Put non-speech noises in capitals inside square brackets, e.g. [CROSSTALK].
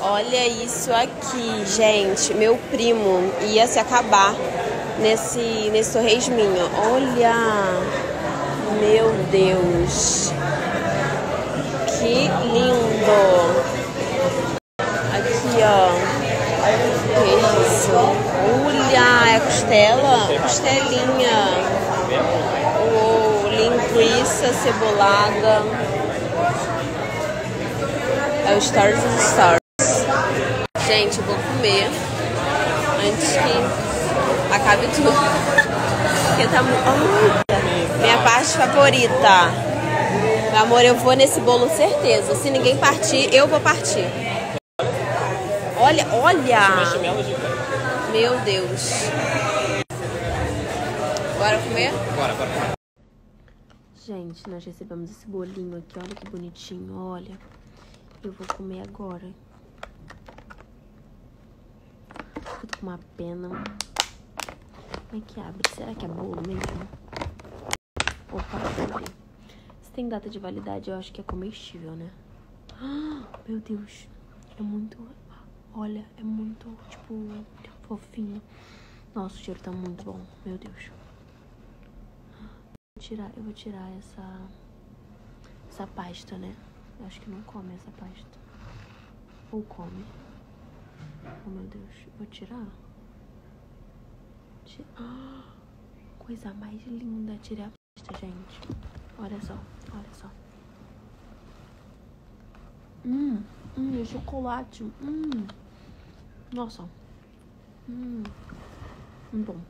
Olha isso aqui, gente. Meu primo ia se acabar nesse, nesse torresminho. Olha! Meu Deus! Que lindo! Aqui, ó. Que isso? Olha! É costela? Costelinha. Uou, linguiça cebolada. É o Stars of Stars. Gente, eu vou comer antes que acabe tudo. Porque tá muito. Minha parte favorita. Meu amor, eu vou nesse bolo certeza. Se ninguém partir, eu vou partir. Olha, olha! Meu Deus. Bora comer? Bora, bora. Gente, nós recebemos esse bolinho aqui. Olha que bonitinho, olha. Eu vou comer agora. Eu tô com uma pena. Como é que abre? Será que é bolo mesmo? Opa, abre. Se tem data de validade, eu acho que é comestível, né? Ah, [GASPS] meu Deus. É muito... Olha, é muito, tipo, fofinho. Nossa, o cheiro tá muito bom. Meu Deus. Vou tirar, eu vou tirar essa... Essa pasta, né? Eu acho que não come essa pasta. Ou come. Oh, meu Deus. Vou tirar. Ti- Ah, [GASPS] coisa mais linda. Tirei a pasta, gente. Olha só, olha só. Hum, hum, chocolate. Hum. Nossa. Hum. Muito bom.